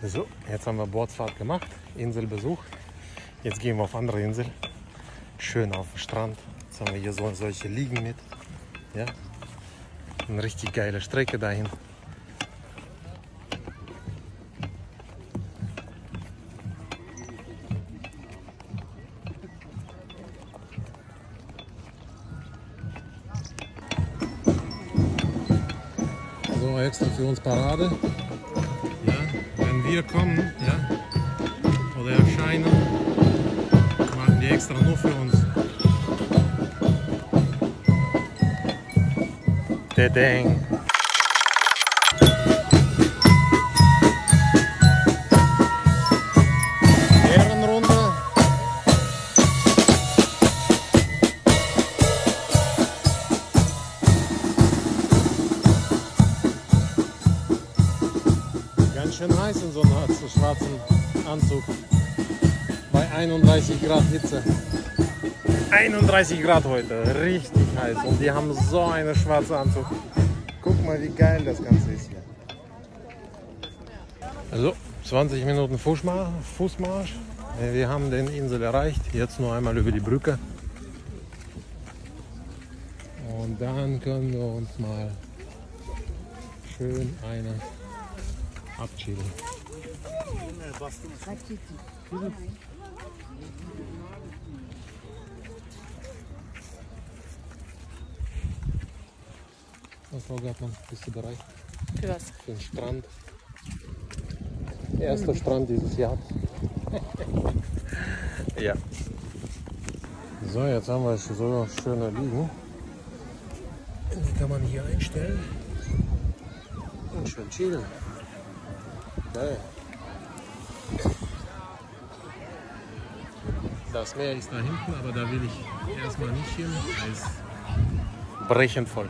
So, jetzt haben wir Bootsfahrt gemacht, Inselbesuch. Jetzt gehen wir auf andere Insel. Schön auf dem Strand. Jetzt haben wir hier so, solche Liegen mit. Ja. Eine richtig geile Strecke dahin. So, extra für uns Parade. Wir kommen, ja, oder erscheinen, machen die extra nur für uns. Der Dang. Schön heiß in so einem schwarzen Anzug. Bei 31 Grad Hitze. 31 Grad heute, richtig heiß. Und die haben so einen schwarzen Anzug. Guck mal, wie geil das Ganze ist hier. Also, 20 Minuten Fußmarsch. Fußmarsch. Äh, Wir haben den Insel erreicht. Jetzt nur einmal über die Brücke. Und dann können wir uns mal schön eine abchillen. So, Frau Gartmann, bist du bereit Für was? für den Strand? Erster Strand dieses Jahr. ja. So, jetzt haben wir so schöne Liegen. Die kann man hier einstellen und schön chillen. Das Meer ist da hinten, aber da will ich erstmal nicht hin. Da ist brechend voll.